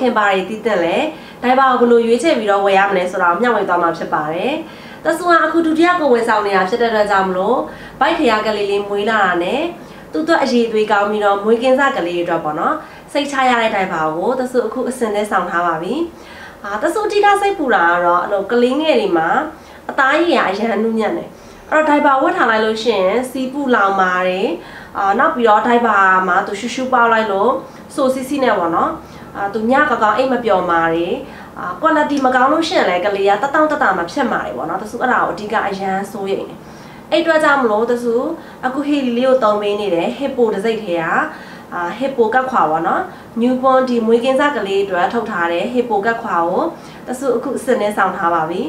ခင်ပါတွေတည်တဲ့လဲဒိုင်ဘာကိုဘယ်လိုရွေးချယ်ပြီးတော့ဝယ်ရမလဲဆိုတာကိုမျှဝေသွားမှာဖြစ်ပါတယ်တဆူကအခုဒုတိယကိုဝယ်ဆောင်နေတာဖြစ်တဲ့အတွက်ကြောင့်မလို့ဘိုက်ခရကလေးလေးမွေးလာတာနဲ့သူ့အတွက်အရေးသွေးကောင်းပြီးတော့မွေးကင်းစကလေးတွေအတွက်ပေါ့နော်စိတ်ချရတဲ့ဒိုင်ဘာကိုတဆူအခုအစင်နဲ့ဆောင်ထားပါပြီအာတဆူတိကစိတ်ပူတာကတော့အဲ့လိုကလေးငယ်တွေမှာအသားရည်ရအရန်နုညံ့တယ်အဲ့တော့ဒိုင်ဘာဝတ်ထားလိုက်လို့ရှိရင်စီးပူလောင်ပါတယ်အာနောက်ပြီးတော့ဒိုင်ဘာမှာသူရှူရှူပေါက်လိုက်လို့ ဆိုစီစီနဲ့ပေါ့နော်အာသူညကကောင်အိတ်မပျော်မာတွေအာ quality မကောင်းလို့ရှိရင်လည်းကလေးကတတောင့်တတမှာဖြစ်မှာတွေပေါ့နော်တဆူအဲ့ဒါကိုအဓိကအရန်စိုးရိမ်တယ်အဲ့အတွက်ကြောင့်မလို့တဆူအခုဟေလီလေးကိုတုံးပေးနေတယ်ဟစ်ပိုတစ်စိတ်ထဲကအာဟစ်ပိုကတ်ခွာပေါ့နော် newborn ဒီမွေးကင်းစကလေးအတွက်ထုတ်ထားတဲ့ဟစ်ပိုကတ်ခွာကိုတဆူအခုအစစ်နဲ့ဆောင်ထားပါပြီ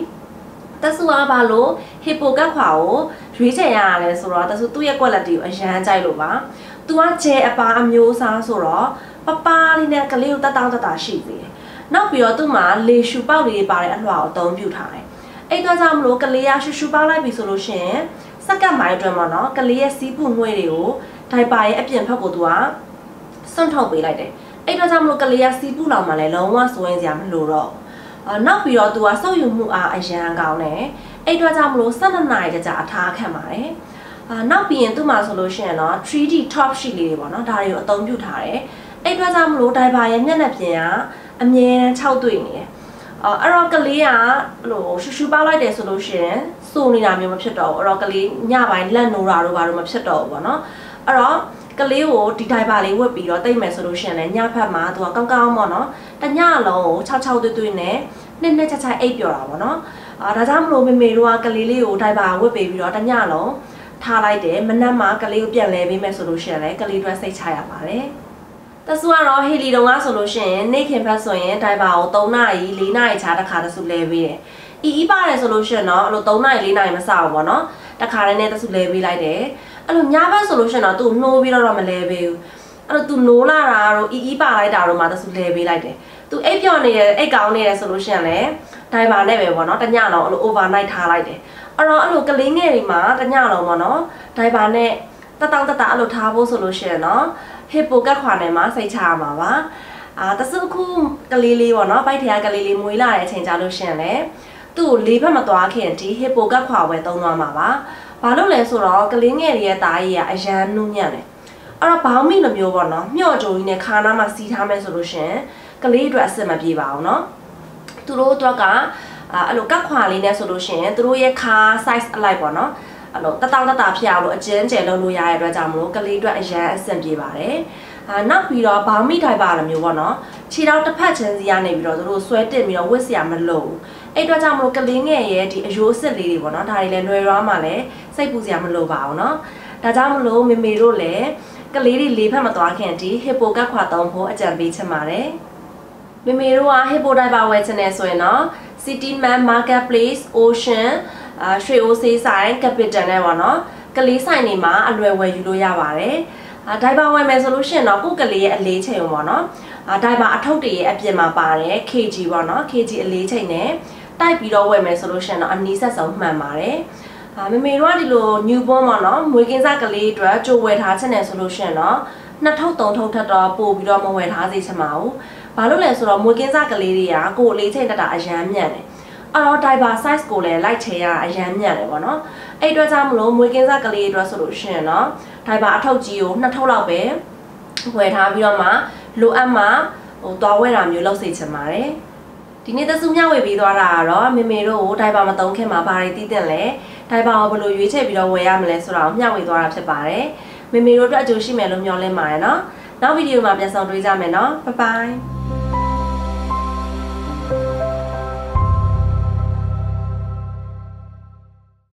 တဆူကဘာလို့ဟစ်ပိုကတ်ခွာကိုရွေးချယ်ရရလဲဆိုတော့တဆူသူ့ရဲ့ quality ကိုအရန်ကြိုက်လို့ပါ။ तू ကကျဲအပါအမျိုးအစားဆိုတော့ ပပလေးနဲ့ကလေးကိုတတ်တောင်းတတာရှိသေးတယ်။နောက်ပြီးတော့သူ့မှာလေရှူပေါက်လေးပါတဲ့အလှော်အသုံးပြုထားတယ်။အဲ့တော့ကြောင့်မလို့ကလေးကရှူရှူပေါက်လိုက်ပြီဆိုလို့ရှိရင်စက္ကန့်မိုင်အတွင်းမှာနော်ကလေးရဲ့စီးပူငွေတွေကိုဒိုင်ပါရဲ့အပြင်ဘက်ကိုသူကစွန့်ထုတ်ပေးလိုက်တယ်။အဲ့တော့ကြောင့်မလို့ကလေးကစီးပူလောင်မှလည်းလုံးဝစိုးရင်စရာမလိုတော့အာနောက်ပြီးတော့သူကစုပ်ယူမှုအားအရန်ကောင်းတယ်။အဲ့တော့ကြောင့်မလို့12နာရီကြာအထားခံပါတယ်။အာနောက်ပြီးရင်သူ့မှာဆိုလို့ရှိရင်တော့ 3D top sheet လေးတွေပေါ့နော်ဒါတွေကိုအသုံးပြုထားတယ်။ အဲ့အတွက်ကြောင့်မလို့ဒိုင်ဘာရဲ့မျက်နှာပြင်ကအမြဲတမ်း6တွေ့နေတယ်။အော်အဲ့တော့ကလေးကဟိုရှူရှူပေါက်လိုက်တယ်ဆိုလို့ရှိရင်စိုးနေတာမျိုးမဖြစ်တော့ဘူး။အဲ့တော့ကလေးညပိုင်းလက်နိုးတာတို့ဘာလို့မဖြစ်တော့ဘူးပေါ့နော်။အဲ့တော့ကလေးကိုဒီဒိုင်ဘာလေးဝတ်ပြီးတော့တိတ်မယ်ဆိုလို့ရှိရင်လည်းညဖက်မှာသူကကောင်းကောင်းပေါ့နော်။တညလုံးကို6 6တွေ့တွေ့နဲ့နှစ်နှစ်ချက်ချက်အိပ်ပျော်တာပေါ့နော်။အာဒါကြောင့်မလို့မေမေတို့ကကလေးလေးကိုဒိုင်ဘာဝတ်ပေးပြီးတော့တညလုံးထားလိုက်တယ်မနက်မှာကလေးကိုပြန်လဲပေးမယ်ဆိုလို့ရှိရင်လည်းကလေးတွေစိတ်ချရပါတယ် တဆူကတော့ဟီလီတုံကဆိုလို့ရှိရင်နေခင်ဖက်ဆိုရင်ဒိုင်ဘာကို3နာရီ4နာရီချားတစ်ခါတဆူလဲပေးတယ်။အီအီပါတယ်ဆိုလို့ရှိရင်တော့အဲ့လို3နာရီ4နာရီမစဘူးပေါ့နော်။တစ်ခါတည်းနဲ့တဆူလဲပေးလိုက်တယ်။အဲ့လိုညဘက်ဆိုလို့ရှိရင်တော့သူ့နှိုးပြီးတော့မလဲပေးဘူး။အဲ့လိုသူနိုးလာတာတော့အီအီပါလိုက်တာတော့မှတဆူလဲပေးလိုက်တယ်။သူအိပ်ပျော်နေတယ်အိပ်ကောင်းနေတယ်ဆိုလို့ရှိရင်လည်းဒိုင်ဘာနဲ့ပဲပေါ့နော်။တညလုံးအဲ့လို overnight ထားလိုက်တယ်။အဲ့တော့အဲ့လိုကလေးငယ်တွေမှာတညလုံးပေါ့နော်။ဒိုင်ဘာနဲ့တတောင်းတတအဲ့လိုထားဖို့ဆိုလို့ရှိရင်တော့ ဟစ်ပိုကတ်ခွာနယ်မှာစိတ်ချရမှာပါအာတဆုခုကလေးလေးပေါ့နော်ဘိုက်ထရကလေးလေးမွေးလာတဲ့အချိန်ကြာလို့ရှင်လေသူ့ကိုလေးဘက်မသွားခင်ဒီဟစ်ပိုကတ်ခွာဝယ်သုံးသွားမှာပါဘာလို့လဲဆိုတော့ကလေးငယ်လေးရဲ့သားကြီးကအရန်နုညံ့တယ်အဲ့တော့ဘောင်းမိလိုမျိုးပေါ့နော်မျှော့ကြုံကြီးနဲ့ခါနာမှာစီးထားမယ်ဆိုလို့ရှင်ကလေးအတွက်အဆင်မပြေပါဘူးနော်သူတို့အတွက်ကအဲ့လိုကတ်ခွာလေးနဲ့ဆိုလို့ရှင်သူတို့ရဲ့ခါ size အလိုက်ပေါ့နော် အဲ့လိုတတောင်းတတာဖြစ်အောင်လို့အကျဉ်းကျယ်လုပ်လို့ရတဲ့အတွက်ကြောင့်မလို့ကလေးအတွက်အရန်အဆင်ပြေပါတယ်။အာနောက်ပြီးတော့ဘောင်မိထိုင်ပါလိုမျိုးပေါ့နော်။ခြေထောက်တစ်ဖက်ချင်းစီကနေပြီးတော့သူတို့ဆွဲတက်ပြီးတော့ဝစ်စရာမလိုဘူး။အဲ့အတွက်ကြောင့်မလို့ကလေးငယ်ရဲ့ဒီအယိုးစစ်လေးတွေပေါ့နော်။ဒါတွေလည်းလွယ်ရွားမှလည်းစိတ်ပူစရာမလိုပါဘူးနော်။ဒါကြောင့်မလို့မေမေတို့လည်းကလေးတွေလေးဖက်မသွားခင်ဒီဟစ်ပိုကတ်ခွာသုံးဖို့အကြံပေးချင်ပါတယ်။မေမေတို့ကဟစ်ပိုဒိုင်ပါဝယ်ချင်တယ်ဆိုရင်တော့ City Man Marketplace Ocean အာရွှေအိုးဆေးဆိုင် capital နဲ့ပေါ့နော်ကလေးဆိုင်တွေမှာအလွယ်ဝယ်ယူလို့ရပါတယ်အာဒိုင်ဘာဝယ်မယ်ဆိုလို့ရှိရင်တော့ကိုကလေးရဲ့အလေးချိန်ပေါ့နော်အာဒိုင်ဘာအထုပ်တွေရဲ့အပြင်မှာပါတယ် kg ပေါ့နော် kg အလေးချိန်နဲ့တိုက်ပြီးတော့ဝယ်မယ်ဆိုလို့ရှိရင်တော့အနည်းဆက်ဆုံးမှန်ပါတယ်အာမေမေတို့ကဒီလို new born ပေါ့နော်မွေးကင်းစားကလေးအတွက်ကြိုဝယ်ထားချင်တယ်ဆိုလို့ရှိရင်တော့နှစ်ထုပ်သုံးထုပ်ထပ်တော့ပို့ပြီးတော့မဝယ်ထားစေချင်ပါဘူးဘာလို့လဲဆိုတော့မွေးကင်းစားကလေးတွေကကိုယ်အလေးချိန်တက်တာအရန်မြတ်တယ် အဲ့တော့ diaper size ကိုလည်းလိုက်ချေရအရန်မြတ်တယ်ပေါ့နော်အဲ့အတွက်ကြောင့်မလို့မွေးကင်းစားကလေးတွေအတွက်ဆိုလို့ရှိရင်တော့ diaper အထုပ်ကြီးကိုနှစ်ထုပ်လောက်ပဲဝယ်ထားပြီးတော့မှလိုအပ်မှဟိုသွားဝဲတာမျိုးလုပ်စေချင်ပါတယ်ဒီနေ့သစုမျှဝေပေးသွားတာကတော့မေမေတို့ကိုဒိုင်ပါမသုံးခင်မှာဘာတွေတည်တင်လဲဒိုင်ပါကိုဘယ်လိုရွေးချယ်ပြီးတော့ဝယ်ရမလဲဆိုတာကိုမျှဝေသွားတာဖြစ်ပါတယ်မေမေတို့အတွက်အကျိုးရှိမယ်လို့မျှော်လင့်ပါတယ်နော်နောက်ဗီဒီယိုမှာပြန်ဆောင်တွေ့ကြမယ်နော်ဘိုင်ဘိုင်